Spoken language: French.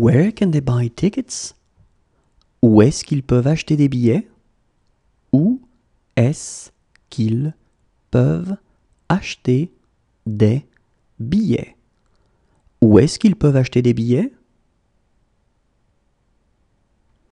Where can they buy tickets? Où est-ce qu'ils peuvent acheter des billets? Où est-ce qu'ils peuvent acheter des billets? Où est-ce qu'ils peuvent acheter des billets?